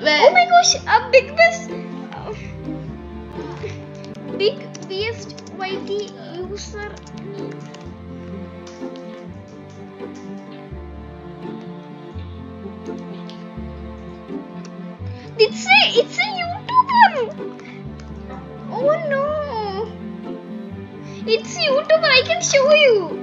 Where? Oh my gosh, a big best, big best YT user. It's a it's a YouTuber. Oh no, it's a YouTuber. I can show you.